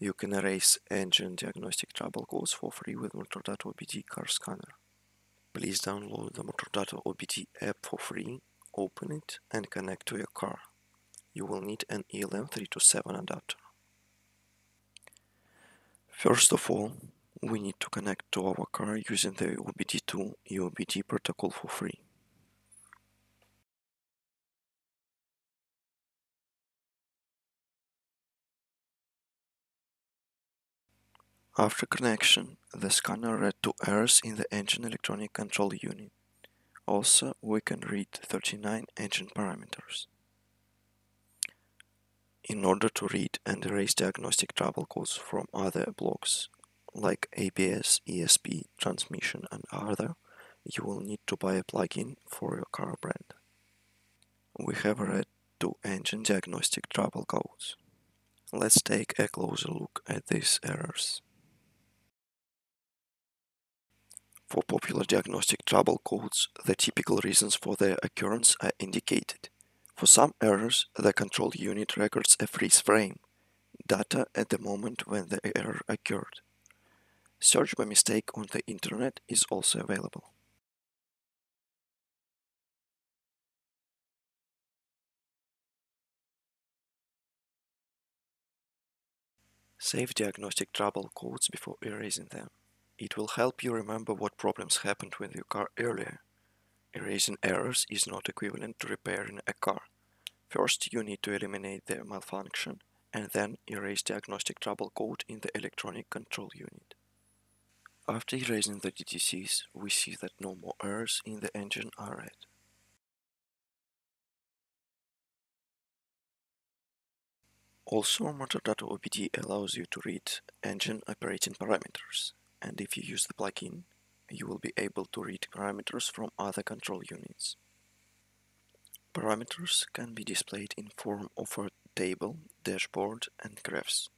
You can erase engine diagnostic trouble codes for free with Motordata OBD car scanner. Please download the Motordata OBD app for free, open it and connect to your car. You will need an ELM327 adapter. First of all, we need to connect to our car using the OBD2 EOBD protocol for free. After connection, the scanner read two errors in the engine electronic control unit. Also, we can read 39 engine parameters. In order to read and erase diagnostic trouble codes from other blocks, like ABS, ESP, transmission and other, you will need to buy a plugin for your car brand. We have read two engine diagnostic trouble codes. Let's take a closer look at these errors. For popular diagnostic trouble codes, the typical reasons for their occurrence are indicated. For some errors, the control unit records a freeze frame, data at the moment when the error occurred. Search by mistake on the internet is also available. Save diagnostic trouble codes before erasing them. It will help you remember what problems happened with your car earlier. Erasing errors is not equivalent to repairing a car. First, you need to eliminate the malfunction and then erase diagnostic trouble code in the electronic control unit. After erasing the DTCs, we see that no more errors in the engine are read. Also, Motordata OBD allows you to read engine operating parameters and if you use the plugin, you will be able to read parameters from other control units. Parameters can be displayed in form of a table, dashboard and graphs.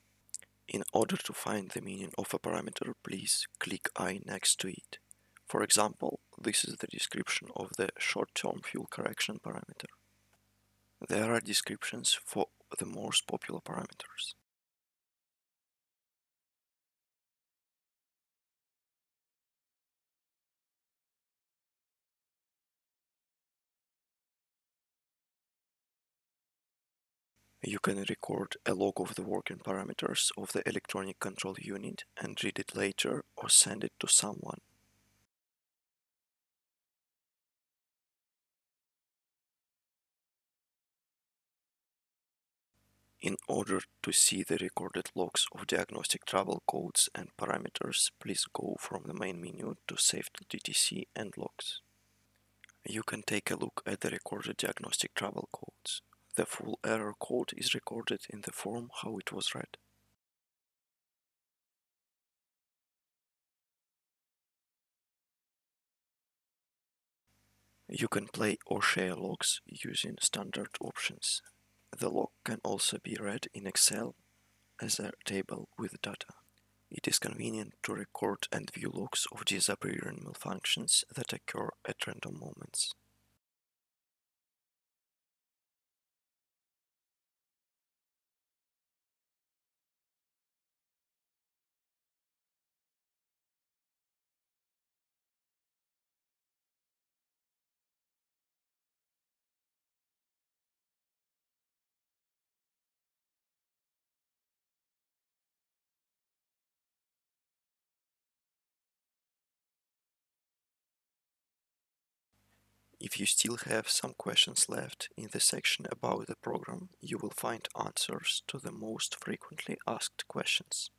In order to find the meaning of a parameter, please click I next to it. For example, this is the description of the short-term fuel correction parameter. There are descriptions for the most popular parameters. You can record a log of the working parameters of the electronic control unit and read it later or send it to someone. In order to see the recorded logs of diagnostic trouble codes and parameters, please go from the main menu to Save to DTC and Logs. You can take a look at the recorded diagnostic trouble codes. The full error code is recorded in the form how it was read. You can play or share logs using standard options. The log can also be read in Excel as a table with data. It is convenient to record and view logs of disappearing malfunctions that occur at random moments. If you still have some questions left in the section about the program, you will find answers to the most frequently asked questions.